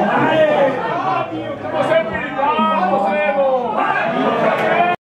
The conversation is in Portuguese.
Aê!